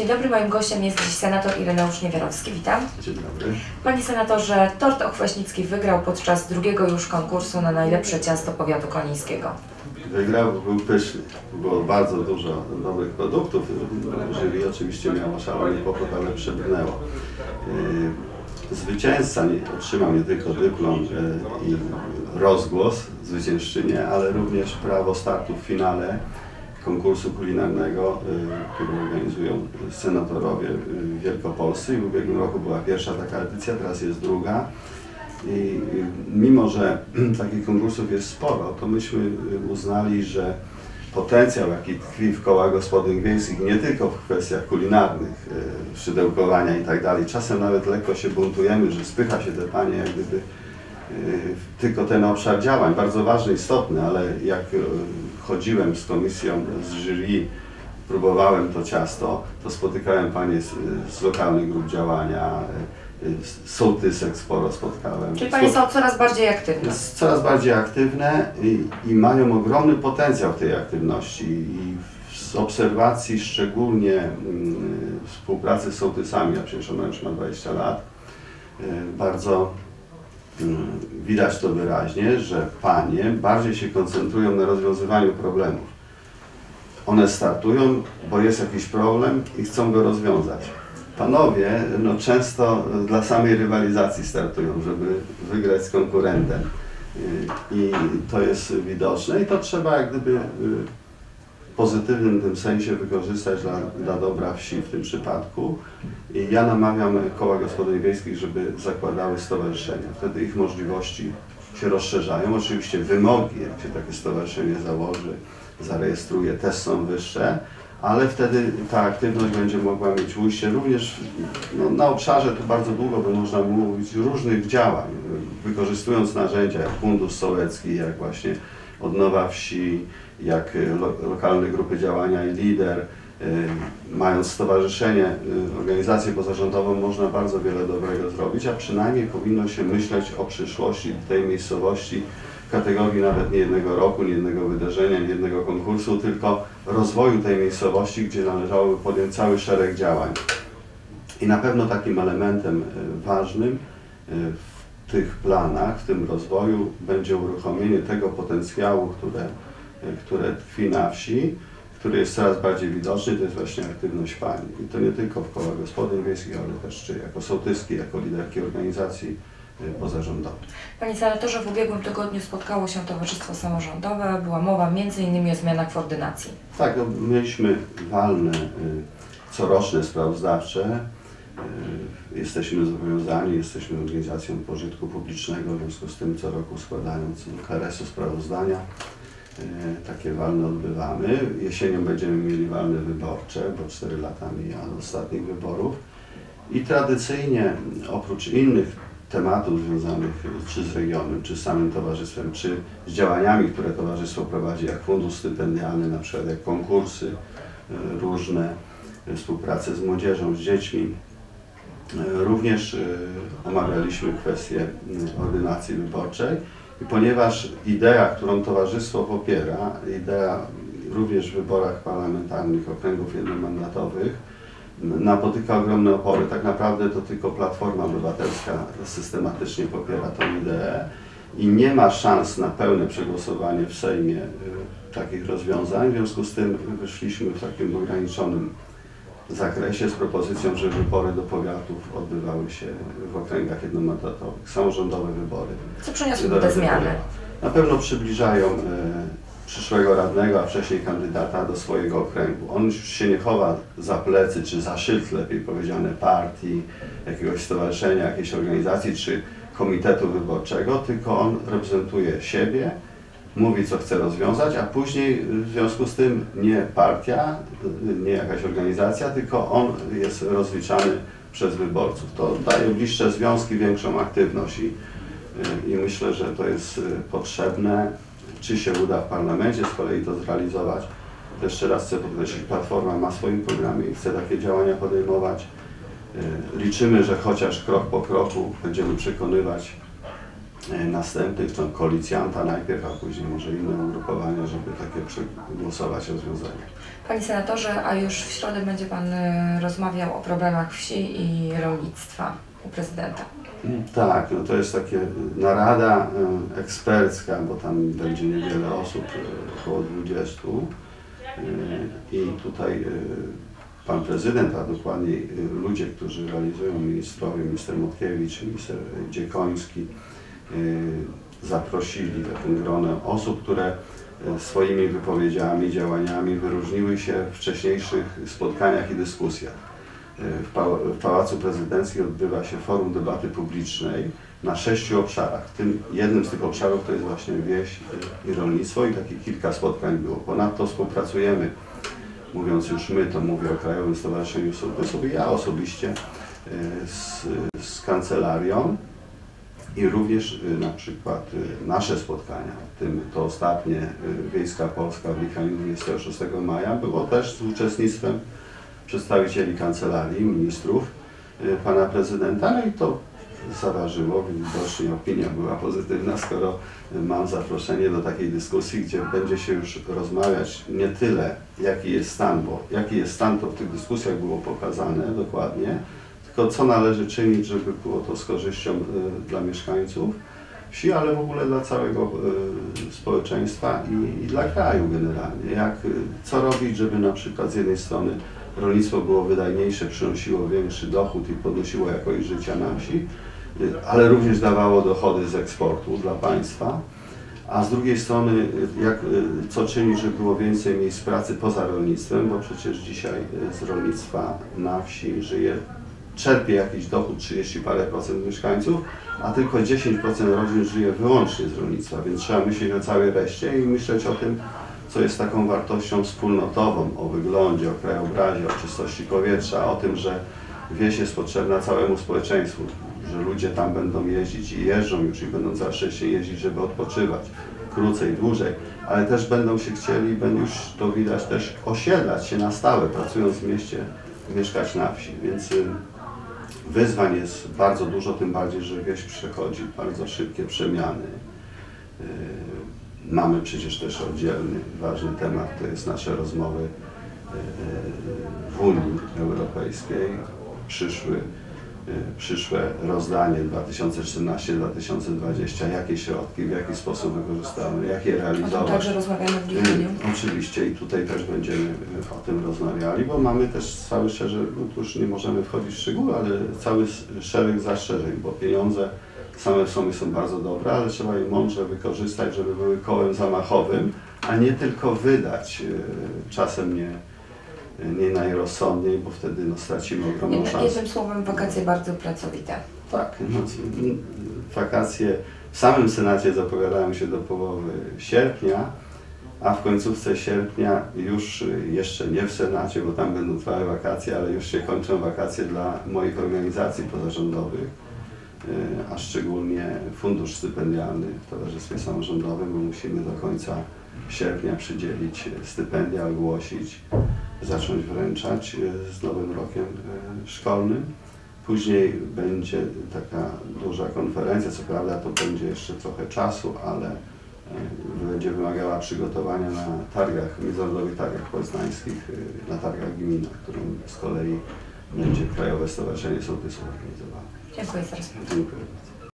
Dzień dobry, moim gościem jest dziś senator Ireneusz Niewiarowski. Witam. Dzień dobry. Panie senatorze, tort ochwaśnicki wygrał podczas drugiego już konkursu na najlepsze ciasto powiatu konińskiego. Wygrał, był pyszny. Było bardzo dużo dobrych produktów. Jury oczywiście miało szalony kłopot, ale przebrnęło. Yy, Zwycięzca otrzymał nie tylko dyplom i rozgłos zwyciężczynie, ale również prawo startu w finale konkursu kulinarnego, yy, który organizują senatorowie yy, wielkopolscy. I w ubiegłym roku była pierwsza taka edycja, teraz jest druga. I y, mimo, że takich konkursów jest sporo, to myśmy y, uznali, że potencjał, jaki tkwi w kołach gospodyń wiejskich, nie tylko w kwestiach kulinarnych, y, szydełkowania i tak dalej, czasem nawet lekko się buntujemy, że spycha się te panie jak gdyby y, tylko ten obszar działań, bardzo ważny, istotny, ale jak y, chodziłem z komisją, z jury, próbowałem to ciasto, to spotykałem panie z, z lokalnych grup działania, y, y, sołtysek sporo spotkałem. Czyli Panie są coraz bardziej aktywne. coraz bardziej aktywne i, i mają ogromny potencjał tej aktywności. I z obserwacji szczególnie mm, współpracy z sołtysami, ja przecież ona już ma 20 lat, y, bardzo widać to wyraźnie, że panie bardziej się koncentrują na rozwiązywaniu problemów. One startują, bo jest jakiś problem i chcą go rozwiązać. Panowie no, często dla samej rywalizacji startują, żeby wygrać z konkurentem. Y, I to jest widoczne i to trzeba jak gdyby y, pozytywnym tym sensie wykorzystać dla, dla dobra wsi w tym przypadku. I ja namawiam koła gospodyń wiejskich, żeby zakładały stowarzyszenia. Wtedy ich możliwości się rozszerzają. Oczywiście wymogi, jak się takie stowarzyszenie założy, zarejestruje, też są wyższe, ale wtedy ta aktywność będzie mogła mieć ujście również no, na obszarze, tu bardzo długo by można mówić, różnych działań, wykorzystując narzędzia jak Fundusz Sołecki, jak właśnie Odnowa Wsi, jak y, lo, lokalne grupy działania i lider, y, mając stowarzyszenie, y, organizację pozarządową, można bardzo wiele dobrego zrobić, a przynajmniej powinno się myśleć o przyszłości tej miejscowości kategorii nawet nie jednego roku, nie jednego wydarzenia, nie jednego konkursu, tylko rozwoju tej miejscowości, gdzie należałoby podjąć cały szereg działań. I na pewno takim elementem ważnym w tych planach, w tym rozwoju będzie uruchomienie tego potencjału, które, y, które tkwi na wsi, który jest coraz bardziej widoczny, to jest właśnie aktywność pań. I to nie tylko w kołach gospodyń wiejskich, ale też czy jako sołtyski, jako liderki organizacji y, pozarządowych. Panie senatorze, w ubiegłym tygodniu spotkało się Towarzystwo Samorządowe. Była mowa m.in. o zmianach w ordynacji. Tak, no, mieliśmy walne, y, coroczne sprawozdawcze. Jesteśmy zobowiązani, jesteśmy organizacją pożytku publicznego, w związku z tym co roku składając do KRS-u sprawozdania, y, takie walne odbywamy. Jesienią będziemy mieli walne wyborcze, bo 4 lata mija od ostatnich wyborów. I tradycyjnie, oprócz innych tematów związanych czy z regionem, czy z samym towarzystwem, czy z działaniami, które towarzystwo prowadzi, jak fundusz stypendialny, na przykład jak konkursy y, różne, współpracę z młodzieżą, z dziećmi. Również y, omawialiśmy kwestię ordynacji wyborczej i ponieważ idea, którą towarzystwo popiera, idea również w wyborach parlamentarnych okręgów jednomandatowych, napotyka ogromne opory. Tak naprawdę to tylko Platforma Obywatelska systematycznie popiera tą ideę i nie ma szans na pełne przegłosowanie w Sejmie y, takich rozwiązań. W związku z tym wyszliśmy w takim ograniczonym zakresie z propozycją, że wybory do powiatów odbywały się w okręgach jednomandatowych, samorządowe wybory. Co przyniosłyby te zmiany? Na pewno przybliżają e, przyszłego radnego, a wcześniej kandydata do swojego okręgu. On już się nie chowa za plecy, czy za szyld, lepiej powiedziane, partii, jakiegoś stowarzyszenia, jakiejś organizacji, czy komitetu wyborczego, tylko on reprezentuje siebie, mówi, co chce rozwiązać, a później w związku z tym nie partia, nie jakaś organizacja, tylko on jest rozliczany przez wyborców. To daje bliższe związki, większą aktywność i, i myślę, że to jest y, potrzebne. Czy się uda w parlamencie z kolei to zrealizować? Jeszcze raz chcę podkreślić, Platforma ma w swoim programie i chce takie działania podejmować. Y, Liczymy, że chociaż krok po kroku będziemy przekonywać następnych, czy koalicjanta najpierw, a później może inne ugrupowania, żeby takie przegłosować rozwiązania. Panie senatorze, a już w środę będzie Pan y, rozmawiał o problemach wsi i rolnictwa u prezydenta. Tak, no to jest takie narada e, ekspercka, bo tam będzie niewiele osób, e, około 20. E, I tutaj e, pan prezydent, a dokładniej e, ludzie, którzy realizują ministrowie, minister Motkiewicz, minister Dziekoński, e, zaprosili taką gronę osób, które e, swoimi wypowiedziami, działaniami wyróżniły się w wcześniejszych spotkaniach i dyskusjach. W, Pała- w Pałacu Prezydenckim odbywa się forum debaty publicznej na sześciu obszarach. Tym, jednym z tych obszarów to jest właśnie wieś y, i rolnictwo i takich kilka spotkań było. Ponadto współpracujemy, mówiąc już my, to mówię o Krajowym Stowarzyszeniu Sołtysów i ja osobiście y, z, z kancelarią i również y, na przykład y, nasze spotkania, w tym to ostatnie y, Wiejska Polska w Lichaniu 26 maja było też z uczestnictwem przedstawicieli kancelarii, ministrów, pana prezydenta, no i to zaważyło, widocznie opinia była pozytywna, skoro mam zaproszenie do takiej dyskusji, gdzie będzie się już rozmawiać nie tyle jaki jest stan, bo jaki jest stan to w tych dyskusjach było pokazane dokładnie, tylko co należy czynić, żeby było to z korzyścią y, dla mieszkańców wsi, ale w ogóle dla całego y, społeczeństwa i, i dla kraju generalnie. Jak, y, co robić, żeby na przykład z jednej strony rolnictwo było wydajniejsze, przynosiło większy dochód i podnosiło jakość życia na wsi, ale również dawało dochody z eksportu dla państwa. A z drugiej strony, jak, co czyni, żeby było więcej miejsc pracy poza rolnictwem, bo przecież dzisiaj z rolnictwa na wsi żyje, czerpie jakiś dochód 30 parę procent mieszkańców, a tylko 10% rodzin żyje wyłącznie z rolnictwa, więc trzeba myśleć o całej reszcie i myśleć o tym, co jest taką wartością wspólnotową, o wyglądzie, o krajobrazie, o czystości powietrza, o tym, że wieś jest potrzebna całemu społeczeństwu, że ludzie tam będą jeździć i jeżdżą już i będą coraz częściej jeździć, żeby odpoczywać, krócej, dłużej, ale też będą się chcieli, będą już to widać też osiedlać się na stałe, pracując w mieście, mieszkać na wsi, więc y, wyzwań jest bardzo dużo, tym bardziej, że wieś przechodzi bardzo szybkie przemiany. Yy, Mamy przecież też oddzielny, ważny temat, to jest nasze rozmowy yy, w Unii Europejskiej. Przyszły, przyszłe rozdanie 2014-2020, jakie środki, w jaki sposób wykorzystamy, jak je O tym realizować. także rozmawiamy w Y, Licheniu. Oczywiście i tutaj też będziemy y, o tym rozmawiali, bo mamy też cały szereg, no tu już nie możemy wchodzić w szczegóły, ale cały szereg zastrzeżeń, bo pieniądze same w sobie są bardzo dobre, ale trzeba je mądrze wykorzystać, żeby były kołem zamachowym, a nie tylko wydać y, czasem nie, nie najrozsądniej, bo wtedy no, stracimy ogromną Jednym, szansę. jednym słowem wakacje bardzo pracowite. Tak, no, wakacje w samym Senacie zapowiadają się do połowy sierpnia, a w końcówce sierpnia już jeszcze nie w Senacie, bo tam będą trwały wakacje, ale już się kończą wakacje dla moich organizacji pozarządowych, y, a szczególnie Fundusz Stypendialny w Towarzystwie Samorządowym, bo musimy do końca sierpnia przydzielić stypendia, ogłosić, zacząć wręczać y, z nowym rokiem y, szkolnym. Później będzie taka duża konferencja, co prawda to będzie jeszcze trochę czasu, ale e, będzie wymagała przygotowania na targach, międzynarodowych targach poznańskich, e, na targach gmina, którą z kolei będzie Krajowe Stowarzyszenie Sołtysów organizowało. Dziękuję rozmowę. Dziękuję bardzo.